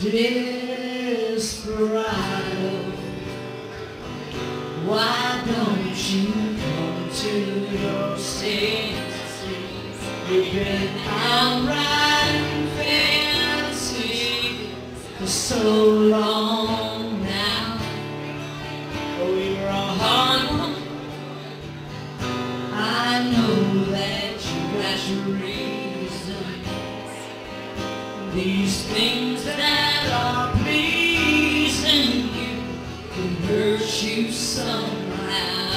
desperado. Why don't you come to your senses? You've been out riding fancy for so long now. Oh, you're a hard one. I know that you got your reasons. These things that are pleasing you can hurt you somehow.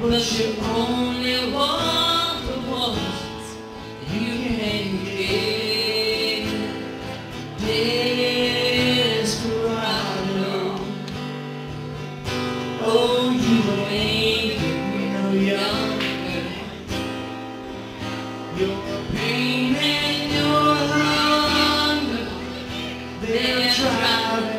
But you only want the ones you can get. Desperado. Oh, you ain't no younger. Your pain and your hunger, they're driving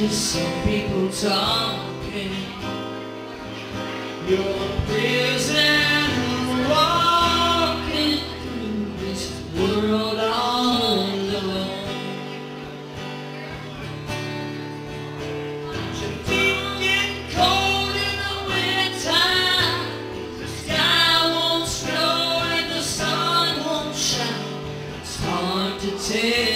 just some people talking. Your prison walking through this world all alone. Your feet get cold in the wintertime. The sky won't snow and the sun won't shine. It's hard to tell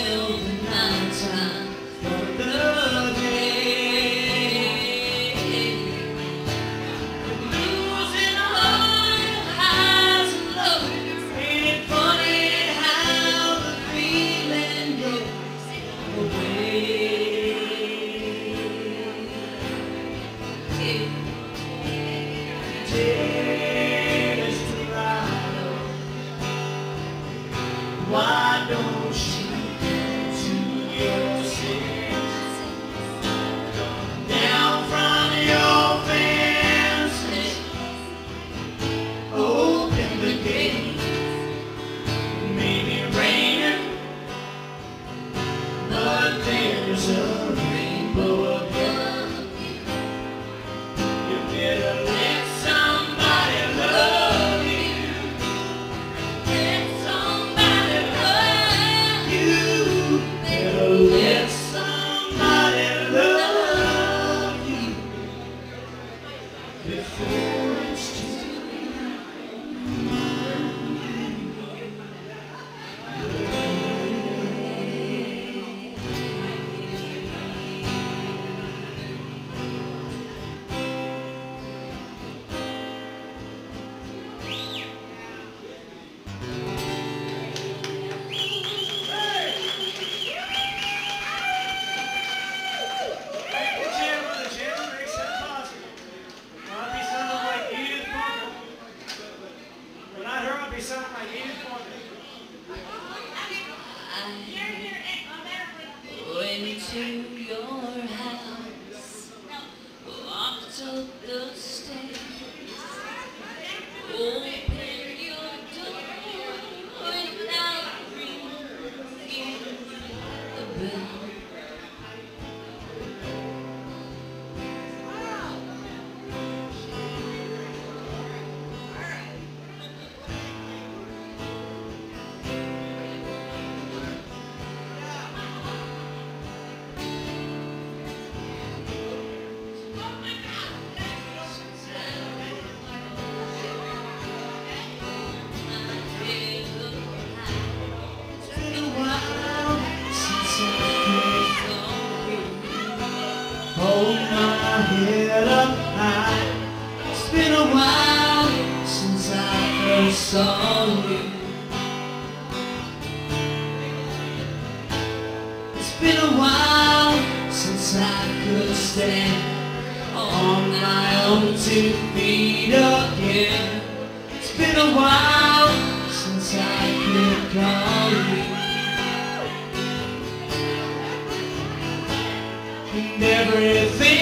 It's been a while since I could stand on my own two feet again. It's been a while since I could call you. And everything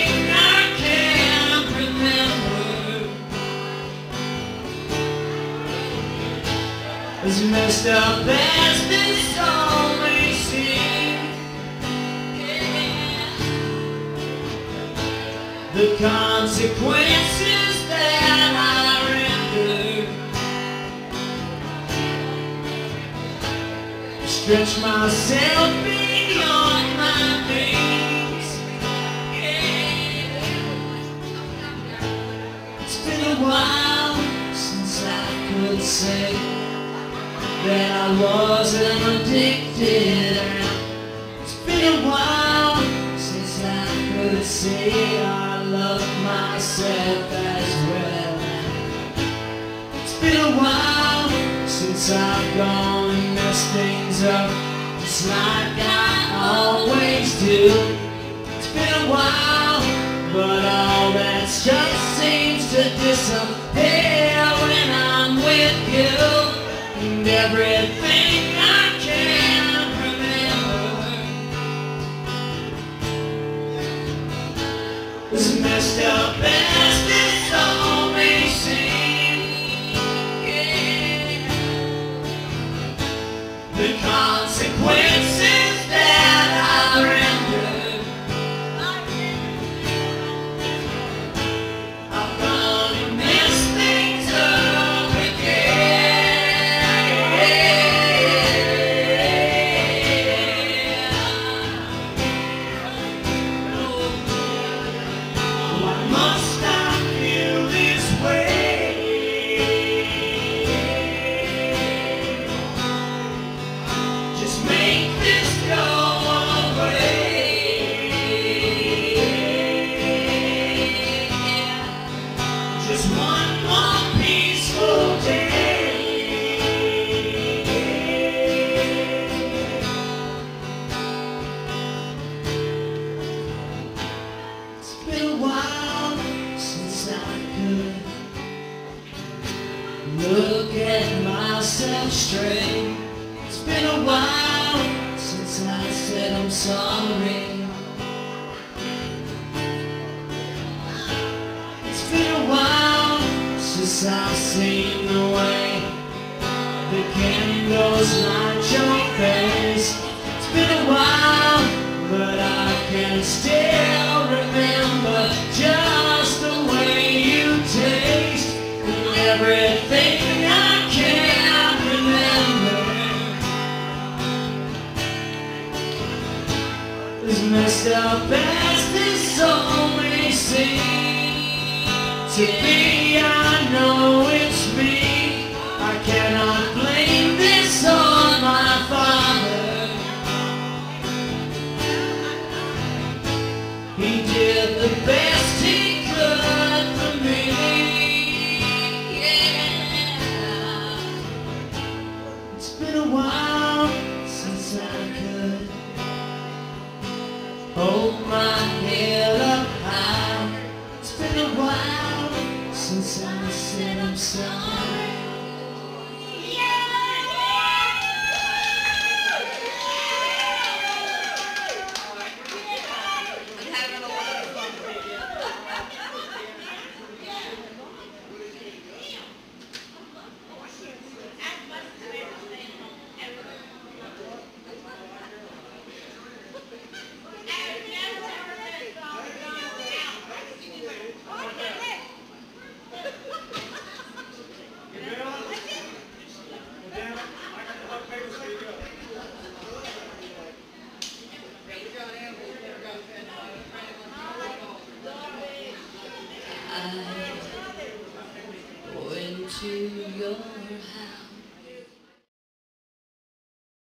as messed up as this all may seem. The consequences that I render stretch myself beyond my means. It's been a while since I could say that I wasn't addicted. It's been a while since I could say I love myself as well. It's been a while since I've gone and messed things up, just like I always do. It's been a while, but all that stuff seems to disappear everything I can remember messed up It's been a while since I said I'm sorry. It's been a while since I've seen the way the candles light your face. It's been a while, but I can still is Hold my head up high. It's been a while since I've said I'm sorry.